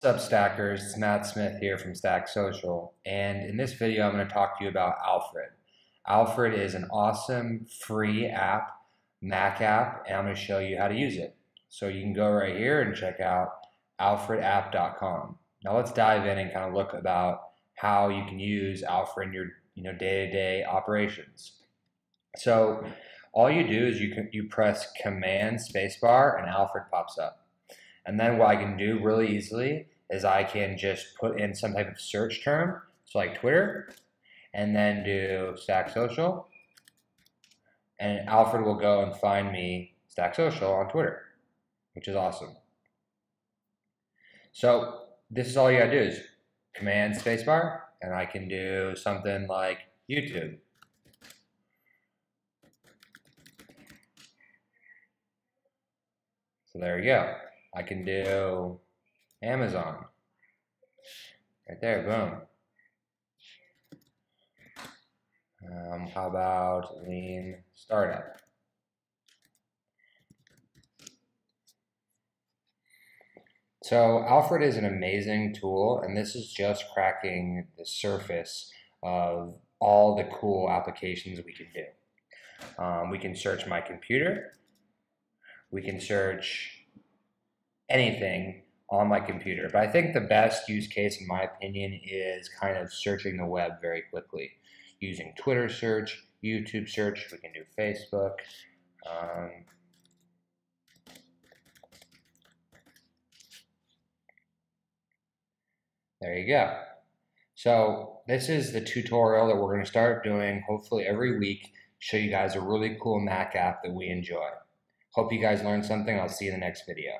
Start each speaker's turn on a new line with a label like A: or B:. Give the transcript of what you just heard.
A: What's up stackers, it's Matt Smith here from Stack Social and in this video I'm going to talk to you about Alfred. Alfred is an awesome free app, Mac app, and I'm going to show you how to use it. So you can go right here and check out alfredapp.com. Now let's dive in and kind of look about how you can use Alfred in your you know day-to-day -day operations. So all you do is you can, you press Command Spacebar and Alfred pops up. And then what I can do really easily is I can just put in some type of search term, so like Twitter, and then do Stack Social, and Alfred will go and find me Stack Social on Twitter, which is awesome. So this is all you gotta do is Command Spacebar, and I can do something like YouTube. So there you go. I can do Amazon. Right there, boom. Um, how about lean startup? So Alfred is an amazing tool, and this is just cracking the surface of all the cool applications we can do. Um, we can search my computer. We can search anything on my computer. But I think the best use case, in my opinion, is kind of searching the web very quickly using Twitter search, YouTube search. We can do Facebook. Um, there you go. So this is the tutorial that we're going to start doing hopefully every week. Show you guys a really cool Mac app that we enjoy. Hope you guys learned something. I'll see you in the next video.